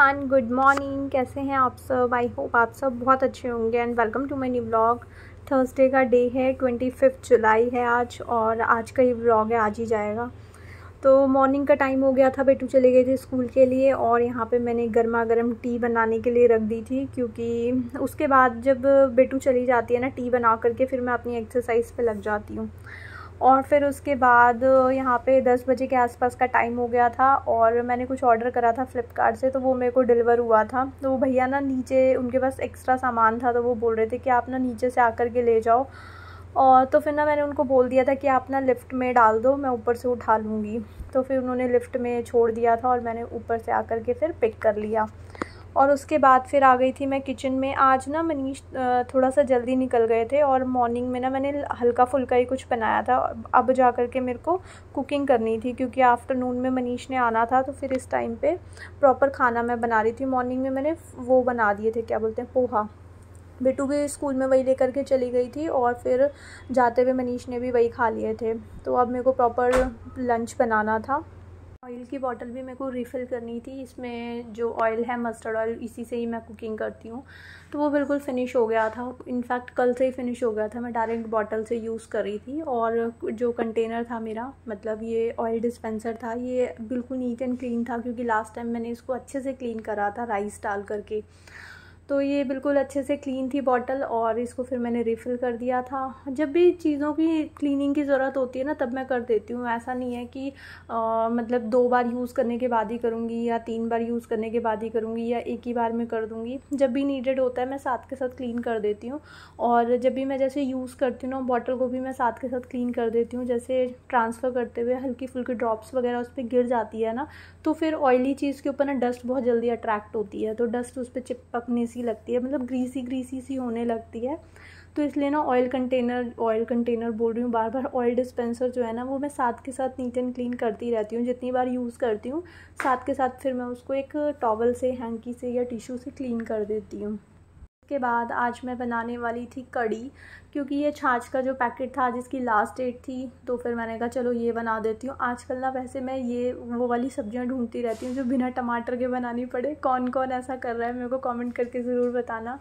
Everyone good morning कैसे हैं आप सब? आई होप आप सब बहुत अच्छे होंगे and welcome to my new blog Thursday का डे है ट्वेंटी फिफ्थ जुलाई है आज और आज का ये ब्लॉग है, आज ही जाएगा। तो मॉर्निंग का टाइम हो गया था, बेटू चले गए थे स्कूल के लिए और यहाँ पे मैंने गर्मा गर्म टी बनाने के लिए रख दी थी क्योंकि उसके बाद जब बेटू चली जाती है ना टी बना करके फिर मैं अपनी एक्सरसाइज पे लग जाती हूँ। और फिर उसके बाद यहाँ पे दस बजे के आसपास का टाइम हो गया था और मैंने कुछ ऑर्डर करा था फ़्लिपकार्ट से तो वो मेरे को डिलीवर हुआ था। तो वो भैया ना नीचे, उनके पास एक्स्ट्रा सामान था तो वो बोल रहे थे कि आप ना नीचे से आकर के ले जाओ। और तो फिर ना मैंने उनको बोल दिया था कि आप ना लिफ़्ट में डाल दो, मैं ऊपर से उठा लूँगी। तो फिर उन्होंने लिफ़्ट में छोड़ दिया था और मैंने ऊपर से आकर के फिर पिक कर लिया। और उसके बाद फिर आ गई थी मैं किचन में। आज ना मनीष थोड़ा सा जल्दी निकल गए थे और मॉर्निंग में ना मैंने हल्का फुल्का ही कुछ बनाया था। अब जा कर के मेरे को कुकिंग करनी थी क्योंकि आफ्टरनून में मनीष ने आना था तो फिर इस टाइम पे प्रॉपर खाना मैं बना रही थी। मॉर्निंग में मैंने वो बना दिए थे, क्या बोलते हैं, पोहा। बेटू भी स्कूल में वही लेकर के चली गई थी और फिर जाते हुए मनीष ने भी वही खा लिए थे। तो अब मेरे को प्रॉपर लंच बनाना था। ऑयल की बॉटल भी मेरे को रिफ़िल करनी थी। इसमें जो ऑयल है मस्टर्ड ऑयल इसी से ही मैं कुकिंग करती हूँ। तो वो बिल्कुल फ़िनिश हो गया था। इनफैक्ट कल से ही फ़िनिश हो गया था। मैं डायरेक्ट बॉटल से यूज़ कर रही थी और जो कंटेनर था मेरा मतलब ये ऑयल डिस्पेंसर था, ये बिल्कुल नीट एंड क्लीन था क्योंकि लास्ट टाइम मैंने इसको अच्छे से क्लीन करा था राइस डाल करके। तो ये बिल्कुल अच्छे से क्लीन थी बॉटल और इसको फिर मैंने रिफ़िल कर दिया था। जब भी चीज़ों की क्लीनिंग की ज़रूरत होती है ना तब मैं कर देती हूँ। ऐसा नहीं है कि आ, मतलब दो बार यूज़ करने के बाद ही करूँगी या तीन बार यूज़ करने के बाद ही करूँगी या एक ही बार में कर दूँगी। जब भी नीडेड होता है मैं साथ के साथ क्लीन कर देती हूँ। और जब भी मैं जैसे यूज़ करती हूँ ना बॉटल को भी मैं साथ के साथ क्लीन कर देती हूँ। जैसे ट्रांसफ़र करते हुए हल्की फुल्की ड्रॉप्स वगैरह उस पर गिर जाती है ना तो फिर ऑयली चीज़ के ऊपर ना डस्ट बहुत जल्दी अट्रैक्ट होती है। तो डस्ट उस पर चिपकने सी लगती है मतलब ग्रीसी ग्रीसी सी होने लगती है। तो इसलिए ना ऑयल कंटेनर ऑयल कंटेनर बोल रही हूँ बार बार ऑयल डिस्पेंसर जो है ना, वो मैं साथ के साथ नीट एंड क्लीन करती रहती हूँ, जितनी बार यूज़ करती हूँ, साथ के साथ फिर मैं उसको एक टॉवल से हैंकी से या टिशू से क्लीन कर देती हूँ। उसके बाद आज मैं बनाने वाली थी कड़ी क्योंकि ये छाछ का जो पैकेट था जिसकी लास्ट डेट थी तो फिर मैंने कहा, चलो ये बना देती हूँ। आजकल ना वैसे मैं ये, वो वाली सब्ज़ियाँ ढूंढती रहती हूँ, जो बिना टमाटर के बनानी पड़े। कौन कौन ऐसा कर रहा है, मेरे को कमेंट करके ज़रूर बताना।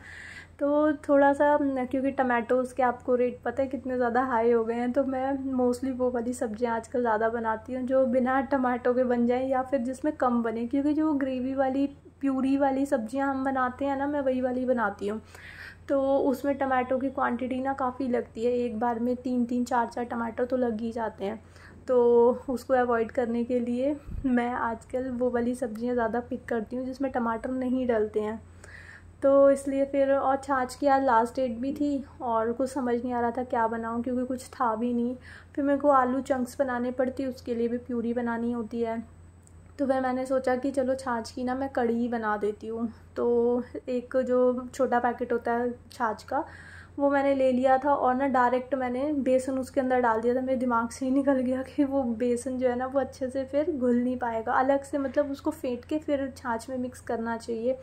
तो थोड़ा सा क्योंकि टमाटोज़ के आपको रेट पता है कितने ज़्यादा हाई हो गए हैं तो मैं मोस्टली वो वाली सब्ज़ियाँ आजकल ज़्यादा बनाती हूँ, जो बिना टमाटो के बन जाए या फिर जिसमें कम बने, क्योंकि जो ग्रेवी वाली प्यूरी वाली सब्ज़ियाँ हम बनाते हैं ना, मैं वही वाली बनाती हूँ। तो उसमें टमाटो की क्वांटिटी ना काफ़ी लगती है। एक बार में तीन तीन, चार चार टमाटर तो लग ही जाते हैं। तो उसको अवॉइड करने के लिए मैं आजकल वो वाली सब्ज़ियाँ ज़्यादा पिक करती हूँ, जिसमें टमाटर नहीं डलते हैं। तो इसलिए फिर, और छाछ की आज लास्ट डेट भी थी और कुछ समझ नहीं आ रहा था क्या बनाऊँ, क्योंकि कुछ था भी नहीं। फिर मेरे को आलू चंक्स बनाने पड़ती, उसके लिए भी प्यूरी बनानी होती है। तो फिर मैंने सोचा कि चलो छाछ की ना मैं कड़ी ही बना देती हूँ। तो एक जो छोटा पैकेट होता है छाछ का, वो मैंने ले लिया था और ना डायरेक्ट मैंने बेसन उसके अंदर डाल दिया था। मेरे दिमाग से ही निकल गया कि वो बेसन जो है ना, वो अच्छे से फिर घुल नहीं पाएगा। अलग से मतलब उसको फेंट के फिर छाछ में मिक्स करना चाहिए।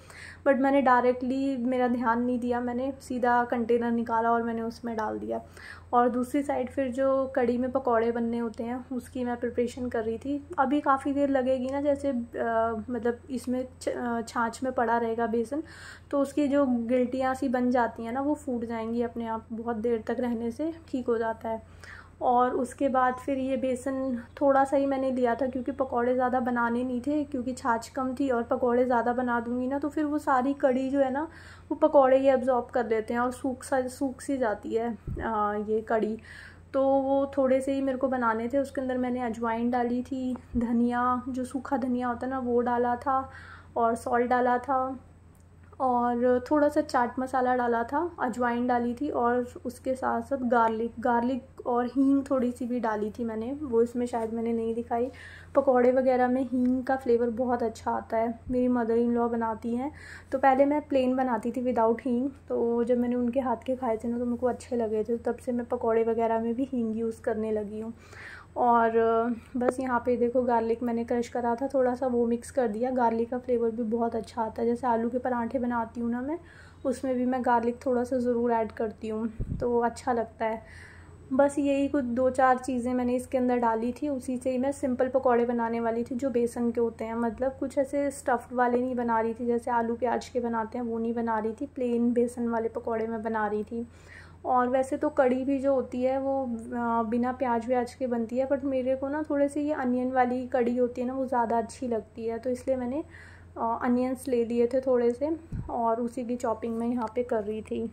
बट मैंने डायरेक्टली मेरा ध्यान नहीं दिया, मैंने सीधा कंटेनर निकाला और मैंने उसमें डाल दिया। और दूसरी साइड फिर जो कड़ी में पकौड़े बनने होते हैं उसकी मैं प्रिपरेशन कर रही थी। अभी काफ़ी देर लगेगी ना जैसे आ, मतलब इसमें छाछ में पड़ा रहेगा बेसन तो उसकी जो गिल्टियाँ सी बन जाती हैं ना वो फूट जाएँगी अपने आप बहुत देर तक रहने से ठीक हो जाता है। और उसके बाद फिर ये बेसन थोड़ा सा ही मैंने लिया था क्योंकि पकौड़े ज़्यादा बनाने नहीं थे क्योंकि छाछ कम थी और पकौड़े ज़्यादा बना दूँगी ना तो फिर वो सारी कड़ी जो है ना वो पकौड़े ही अब्जॉर्ब कर लेते हैं और सूख सा सूख सी जाती है आ, ये कड़ी। तो वो थोड़े से ही मेरे को बनाने थे उसके अंदर मैंने अजवाइन डाली थी धनिया जो सूखा धनिया होता है ना वो डाला था और सॉल्ट डाला था। और थोड़ा सा चाट मसाला डाला था, अजवाइन डाली थी और उसके साथ साथ गार्लिक गार्लिक और हींग थोड़ी सी भी डाली थी मैंने, वो इसमें शायद मैंने नहीं दिखाई। पकौड़े वगैरह में हींग का फ्लेवर बहुत अच्छा आता है, मेरी मदर इन लॉ बनाती हैं। तो पहले मैं प्लेन बनाती थी विदाउट हींग तो जब मैंने उनके हाथ के खाए थे ना तो मेरे को अच्छे लगे थे, तब से मैं पकौड़े वगैरह में भी हींग यूज़ करने लगी हूँ। और बस यहाँ पे देखो गार्लिक मैंने क्रश करा था थोड़ा सा वो मिक्स कर दिया। गार्लिक का फ्लेवर भी बहुत अच्छा आता है। जैसे आलू के पराठे बनाती हूँ ना मैं, उसमें भी मैं गार्लिक थोड़ा सा ज़रूर ऐड करती हूँ तो अच्छा लगता है। बस यही कुछ दो चार चीज़ें मैंने इसके अंदर डाली थी, उसी से ही मैं सिंपल पकौड़े बनाने वाली थी, जो बेसन के होते हैं। मतलब कुछ ऐसे स्टफ़्ड वाले नहीं बना रही थी, जैसे आलू प्याज के बनाते हैं, वो नहीं बना रही थी। प्लेन बेसन वाले पकौड़े मैं बना रही थी। और वैसे तो कड़ी भी जो होती है वो बिना प्याज व्याज के बनती है, बट मेरे को ना थोड़े से ये अनियन वाली कड़ी होती है ना वो ज़्यादा अच्छी लगती है तो इसलिए मैंने अनियंस ले लिए थे थोड़े से और उसी की चॉपिंग मैं यहाँ पे कर रही थी।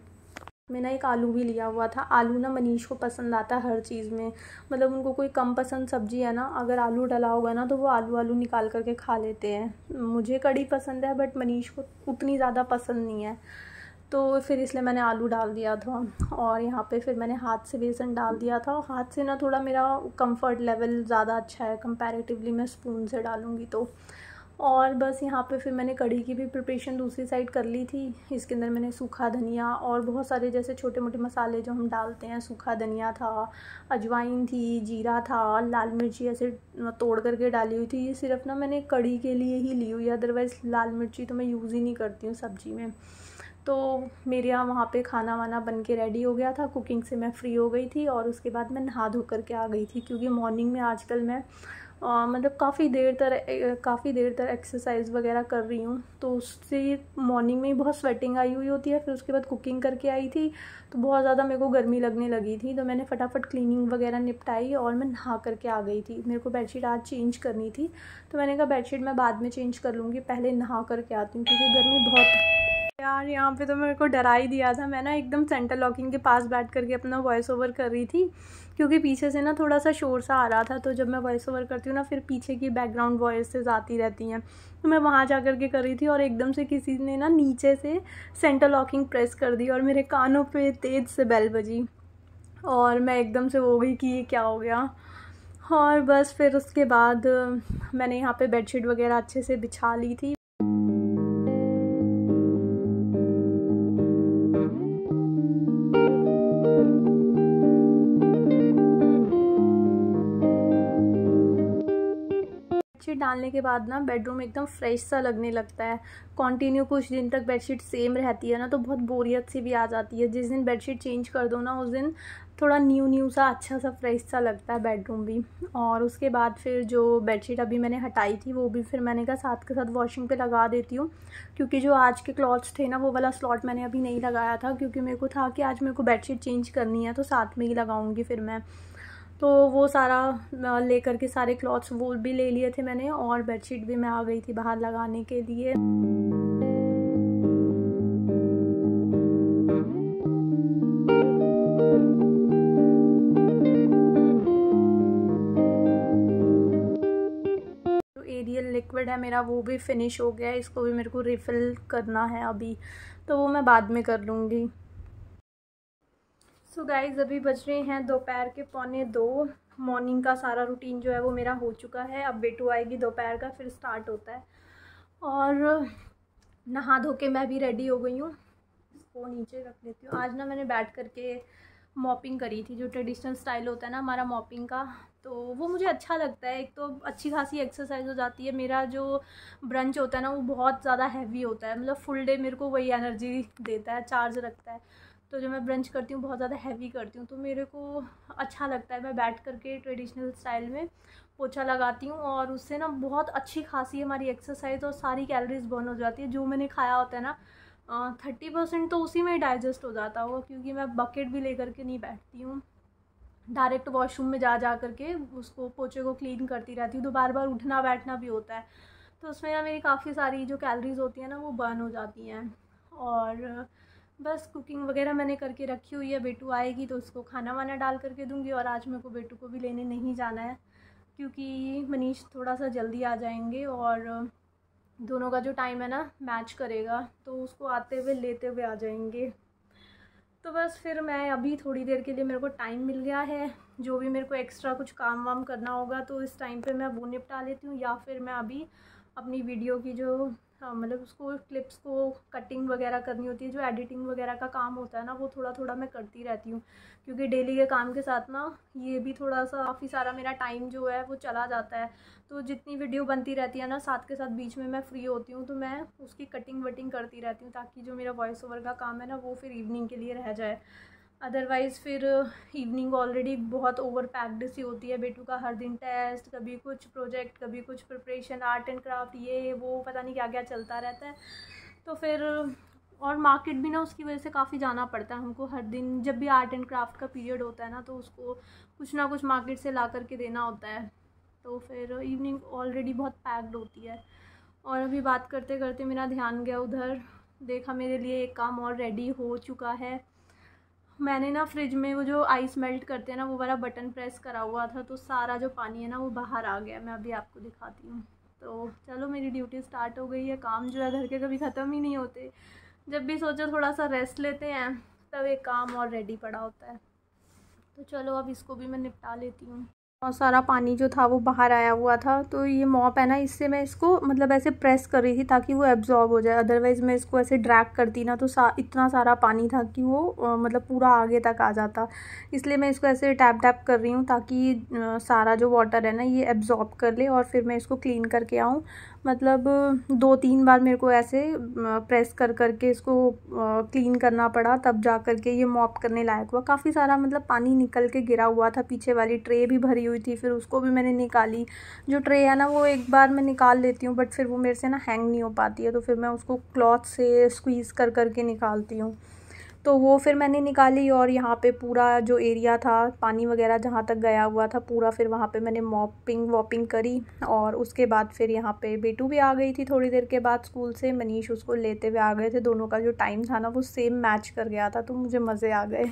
मैंने एक आलू भी लिया हुआ था। आलू ना मनीष को पसंद आता है हर चीज़ में। मतलब उनको कोई कम पसंद सब्ज़ी है ना, अगर आलू डला होगा ना तो वो आलू आलू निकाल करके खा लेते हैं। मुझे कड़ी पसंद है, बट मनीष को उतनी ज़्यादा पसंद नहीं है। तो फिर इसलिए मैंने आलू डाल दिया था और यहाँ पे फिर मैंने हाथ से बेसन डाल दिया था। हाथ से ना थोड़ा मेरा कंफर्ट लेवल ज़्यादा अच्छा है कंपैरेटिवली मैं स्पून से डालूँगी तो। और बस यहाँ पे फिर मैंने कढ़ी की भी प्रिपरेशन दूसरी साइड कर ली थी। इसके अंदर मैंने सूखा धनिया और बहुत सारे जैसे छोटे मोटे मसाले जो हम डालते हैं, सूखा धनिया था, अजवाइन थी, जीरा था, लाल मिर्ची ऐसे तोड़ करके डाली हुई थी। ये सिर्फ़ ना मैंने कढ़ी के लिए ही ली हुई अदरवाइज़ लाल मिर्ची तो मैं यूज़ ही नहीं करती हूँ सब्ज़ी में। तो मेरे यहाँ वहाँ पे खाना वाना बन के रेडी हो गया था। कुकिंग से मैं फ्री हो गई थी और उसके बाद मैं नहा धो करके आ गई थी क्योंकि मॉर्निंग में आजकल मैं आ, मतलब काफ़ी देर तक काफ़ी देर तक एक्सरसाइज वगैरह कर रही हूँ। तो उससे मॉर्निंग में ही बहुत स्वेटिंग आई हुई होती है फिर उसके बाद कुकिंग करके आई थी। तो बहुत ज़्यादा मेरे को गर्मी लगने लगी थी तो मैंने फटाफट क्लीनिंग वगैरह निपटाई और मैं नहा करके आ गई थी। मेरे को बेडशीट आज चेंज करनी थी तो मैंने कहा बेडशीट मैं बाद में चेंज कर लूँगी पहले नहा करके आती हूँ क्योंकि गर्मी बहुत यार, यहाँ पे तो मेरे को डरा ही दिया था। मैं ना एकदम सेंटर लॉकिंग के पास बैठ करके अपना वॉइस ओवर कर रही थी, क्योंकि पीछे से ना थोड़ा सा शोर सा आ रहा था तो जब मैं वॉइस ओवर करती हूँ ना, फिर पीछे की बैकग्राउंड वॉइसेस आती रहती हैं। तो मैं वहाँ जा कर के कर रही थी और एकदम से किसी ने ना नीचे से सेंटर लॉकिंग प्रेस कर दी और मेरे कानों पर तेज़ से बेल बजी। और मैं एकदम से हो गई कि ये क्या हो गया? और बस फिर उसके बाद मैंने यहाँ पे बेडशीट वगैरह अच्छे से बिछा ली थी। बेडशीट डालने के बाद ना बेडरूम एकदम फ्रेश सा लगने लगता है। कंटिन्यू कुछ दिन तक बेडशीट सेम रहती है ना तो बहुत बोरियत सी भी आ जाती है। जिस दिन बेडशीट चेंज कर दो ना, उस दिन थोड़ा न्यू न्यू सा अच्छा सा फ्रेश सा लगता है बेडरूम भी। और उसके बाद फिर जो बेडशीट अभी मैंने हटाई थी, वो भी फिर मैंने कहा साथ के साथ वॉशिंग पे लगा देती हूँ। क्योंकि जो आज के क्लॉथ्स थे ना, वो वाला स्लॉट मैंने अभी नहीं लगाया था, क्योंकि मेरे को था कि आज मेरे को बेडशीट चेंज करनी है तो साथ में ही लगाऊँगी फिर मैं। तो वो सारा लेकर के सारे क्लॉथ्स वो भी ले लिए थे मैंने और बेडशीट भी मैं आ गई थी बाहर लगाने के लिए। एरियल लिक्विड है मेरा वो भी फिनिश हो गया है, इसको भी मेरे को रिफ़िल करना है अभी तो वो मैं बाद में कर लूँगी। सो so गाइज़ अभी बज रहे हैं दोपहर के पौने दो। मॉर्निंग का सारा रूटीन जो है वो मेरा हो चुका है। अब बेटू आएगी दोपहर का, फिर स्टार्ट होता है। और नहा धो के मैं भी रेडी हो गई हूँ। इसको नीचे रख लेती हूँ। आज ना मैंने बैठ करके मॉपिंग करी थी, जो ट्रेडिशनल स्टाइल होता है ना हमारा मॉपिंग का। तो वो मुझे अच्छा लगता है। एक तो अच्छी खासी एक्सरसाइज हो जाती है। मेरा जो ब्रंच होता है ना, वो बहुत ज़्यादा हैवी होता है। मतलब फुल डे मेरे को वही एनर्जी देता है चार्ज रखता है। तो जब मैं ब्रंच करती हूँ, बहुत ज़्यादा हैवी करती हूँ तो मेरे को अच्छा लगता है। मैं बैठ करके ट्रेडिशनल स्टाइल में पोछा लगाती हूँ और उससे ना बहुत अच्छी खासी हमारी एक्सरसाइज और सारी कैलोरीज बर्न हो जाती है। जो मैंने खाया होता है ना थर्टी परसेंट तो उसी में डाइजेस्ट हो जाता होगा, क्योंकि मैं बकेट भी ले करके नहीं बैठती हूँ। डायरेक्ट वॉशरूम में जा जा करके उसको पोचे को क्लीन करती रहती हूँ। तो बार बार उठना, बैठना भी होता है। तो उसमें ना मेरी काफ़ी सारी जो कैलरीज होती हैं ना, वो बर्न हो जाती हैं। और बस कुकिंग वगैरह मैंने करके रखी हुई है। बेटू आएगी तो उसको खाना वाना डाल करके दूँगी और आज मेरे को बेटू को भी लेने नहीं जाना है क्योंकि मनीष थोड़ा सा जल्दी आ जाएँगे और दोनों का जो टाइम है ना मैच करेगा तो उसको आते हुए, लेते हुए आ जाएँगे। तो बस फिर मैं अभी थोड़ी देर के लिए मेरे को टाइम मिल गया है। जो भी मेरे को एक्स्ट्रा कुछ काम वाम करना होगा तो इस टाइम पे मैं वो निपटा लेती हूँ या फिर मैं अभी अपनी वीडियो की जो मतलब उसको क्लिप्स को कटिंग वगैरह करनी होती है, जो एडिटिंग वगैरह का काम होता है ना, वो थोड़ा थोड़ा मैं करती रहती हूँ। क्योंकि डेली के काम के साथ ना, ये भी थोड़ा सा काफ़ी सारा मेरा टाइम जो है, वो चला जाता है। तो जितनी वीडियो बनती रहती है ना, साथ के साथ बीच में मैं फ्री होती हूँ तो मैं उसकी कटिंग वटिंग करती रहती हूँ, ताकि जो मेरा वॉइस ओवर का काम है ना, वो फिर इवनिंग के लिए रह जाए। अदरवाइज़ फिर इवनिंग ऑलरेडी बहुत ओवर पैक्ड सी होती है। बेटू का हर दिन टेस्ट कभी कुछ प्रोजेक्ट कभी कुछ प्रिपरेशन आर्ट एंड क्राफ्ट ये, वो, पता नहीं क्या क्या चलता रहता है। तो फिर और मार्केट भी ना उसकी वजह से काफ़ी जाना पड़ता है हमको हर दिन। जब भी आर्ट एंड क्राफ्ट का पीरियड होता है ना तो उसको कुछ ना कुछ मार्केट से ला करके देना होता है। तो फिर इवनिंग ऑलरेडी बहुत पैक्ड होती है। और अभी बात करते करते मेरा ध्यान गया उधर। देखा मेरे लिए एक काम और रेडी हो चुका है। मैंने ना फ्रिज में वो जो आइस मेल्ट करते हैं ना, वो वाला बटन प्रेस करा हुआ था तो सारा जो पानी है ना, वो बाहर आ गया मैं अभी आपको दिखाती हूँ। तो चलो, मेरी ड्यूटी स्टार्ट हो गई है। काम जो है, घर के कभी ख़त्म ही नहीं होते। जब भी सोचो थोड़ा सा रेस्ट लेते हैं, तब एक काम और रेडी पड़ा होता है। तो चलो, अब इसको भी मैं निपटा लेती हूँ। बहुत सारा पानी जो था वो बाहर आया हुआ था। तो ये मॉप है ना इससे मैं इसको मतलब ऐसे प्रेस कर रही थी ताकि वो एब्जॉर्ब हो जाए। अदरवाइज़ मैं इसको ऐसे ड्रैग करती ना तो सा इतना सारा पानी था कि वो आ, मतलब पूरा आगे तक आ जाता। इसलिए मैं इसको ऐसे टैप टैप कर रही हूँ ताकि आ, सारा जो वाटर है ना ये एब्जॉर्ब कर ले और फिर मैं इसको क्लीन करके आऊँ। मतलब दो तीन बार मेरे को ऐसे प्रेस कर कर के इसको क्लीन करना पड़ा। तब जा कर के ये मॉप करने लायक हुआ। काफ़ी सारा मतलब पानी निकल के गिरा हुआ था। पीछे वाली ट्रे भी भरी हुई थी। फिर उसको भी मैंने निकाली। जो ट्रे है ना, वो एक बार मैं निकाल लेती हूँ, बट फिर वो मेरे से ना हैंग नहीं हो पाती है। तो फिर मैं उसको क्लॉथ से स्क्वीज़ कर कर के निकालती हूँ। तो वो फिर मैंने निकाली और यहाँ पे पूरा जो एरिया था, पानी वगैरह जहाँ तक गया हुआ था, पूरा फिर वहाँ पे मैंने मॉपिंग वॉपिंग करी और उसके बाद फिर यहाँ पे बेटू भी आ गई थी थोड़ी देर के बाद स्कूल से, मनीष उसको लेते हुए आ गए थे। दोनों का जो टाइम था ना, वो सेम मैच कर गया था तो मुझे मज़े आ गए।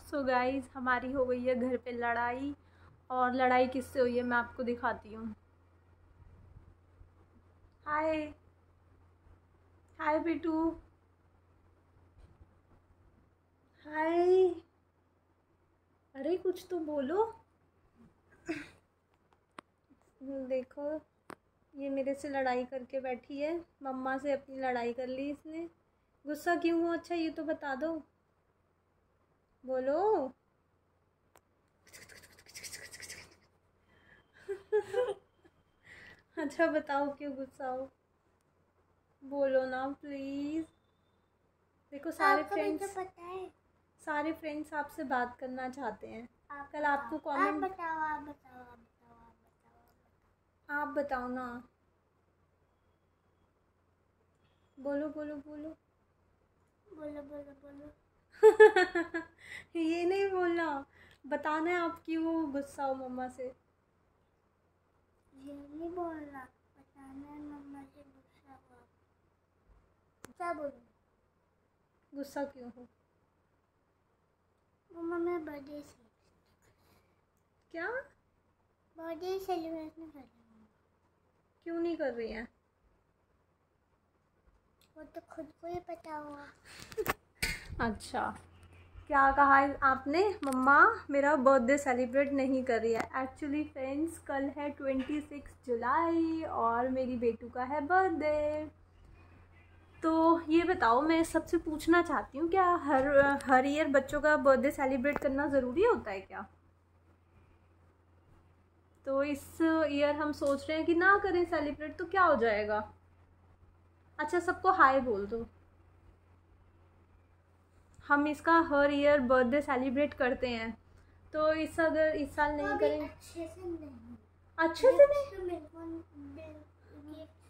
सो so गाइज़ हमारी हो गई है घर पे लड़ाई और लड़ाई किससे हुई है मैं आपको दिखाती हूँ। हाय हाय बेटू। हाय। अरे कुछ तो बोलो। देखो ये मेरे से लड़ाई करके बैठी है। मम्मा से अपनी लड़ाई कर ली इसने। गुस्सा क्यों हो अच्छा ये तो बता दो। बोलो। अच्छा बताओ क्यों गुस्सा हो? बोलो ना प्लीज़ देखो सारे फ्रेंड्स तो पता है। सारे फ्रेंड्स आपसे बात करना चाहते हैं। आप कल आपको कमेंट बताओ आप बताओ आप बताओ आप बताओ। आप बताओ ना। बोलो बोलो बोलो। बोलो बोलो बोलो। ये नहीं बोलना। बताना है आप क्यों गुस्सा हो मम्मा से। ये नहीं बोलना। बताना है मम्मा से गुस्सा क्या बोलूँ? गुस्सा क्यों हो? मम्मा मैं बर्थडे क्या? बर्थडे सेलिब्रेट नहीं कर रही क्यों नहीं कर रही हैं? वो तो खुद को ही पता हुआ। अच्छा। क्या कहा है आपने? मम्मा मेरा बर्थडे सेलिब्रेट नहीं कर रही है। एक्चुअली फ्रेंड्स कल है ट्वेंटी सिक्स जुलाई और मेरी बेटू का है बर्थडे। तो ये बताओ मैं सबसे पूछना चाहती हूँ क्या हर हर ईयर बच्चों का बर्थडे सेलिब्रेट करना ज़रूरी होता है क्या? तो इस ईयर हम सोच रहे हैं कि ना करें सेलिब्रेट तो क्या हो जाएगा? अच्छा सबको हाय बोल दो। हम इसका हर ईयर बर्थडे सेलिब्रेट करते हैं। तो इस अगर इस साल नहीं करें? अच्छे से नहीं। अच्छे से नहीं? तो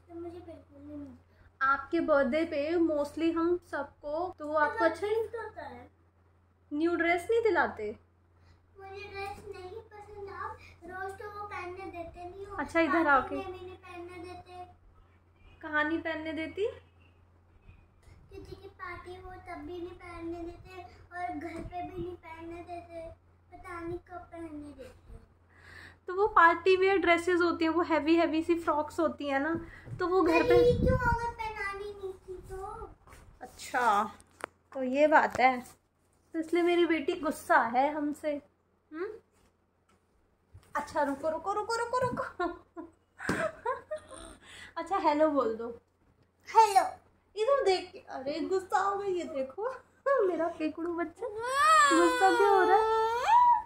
तो मुझे बिल्कुल नहीं आपके बर्थडे पे मोस्टली हम सबको तो वो आपको अच्छा ही है। न्यू ड्रेस नहीं दिलाते? मुझे ड्रेस नहीं पसंद आप रोज तो वो पहनने देते नहीं हो। अच्छा, इधर आओ के। पहनने देते। कहानी पहनने देती? किसी की पार्टी हो तब भी नहीं पहनने देते और घर पे भी नहीं पहनने देते। पता नहीं कब पहनने देते। तो वो पार्टी वेयर ड्रेसेस होती हैं वो हैवी हैवी सी फ्रॉक्स होती हैं ना तो वो घर पे क्यों? अगर तो अच्छा तो ये बात है। तो इसलिए मेरी बेटी गुस्सा है हमसे। हम्म? अच्छा रुको रुको रुको रुको रुको। अच्छा हेलो बोल दो। हेलो इधर देख अरे गुस्सा हो गई ये देखो। मेरा केकड़ू बच्चा गुस्सा क्यों हो रहा है?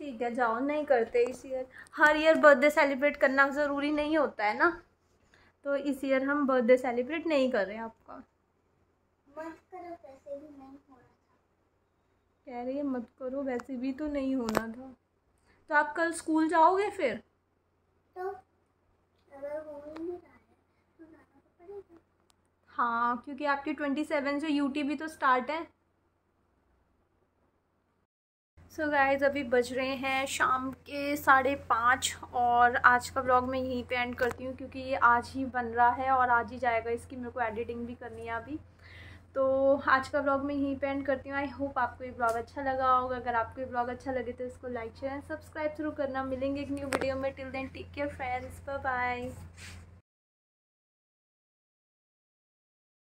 ठीक है जाओ नहीं करते इस ईयर हर ईयर बर्थडे सेलिब्रेट करना ज़रूरी नहीं होता है ना। तो इस ईयर हम बर्थडे सेलिब्रेट नहीं कर रहे हैं आपका। मत करो वैसे भी नहीं था। कह रही है मत करो वैसे भी तो नहीं होना था। तो आप कल स्कूल जाओगे फिर? तो अगर हो ही नहीं तो तो हाँ क्योंकि आपकी ट्वेंटी सेवन से यूटी भी तो स्टार्ट है। सो so गाइज़ अभी बज रहे हैं शाम के साढ़े पाँच और आज का ब्लॉग मैं यहीं पे एंड करती हूँ क्योंकि ये आज ही बन रहा है और आज ही जाएगा इसकी, मेरे को एडिटिंग भी करनी है अभी। तो आज का ब्लॉग मैं यहीं पे एंड करती हूँ। आई होप आपको ये ब्लॉग अच्छा लगा होगा। अगर आपको ये ब्लॉग अच्छा लगे तो इसको लाइक शेयर एंड सब्सक्राइब ज़रूर करना। मिलेंगे एक न्यू वीडियो में। Till then take care friends bye bye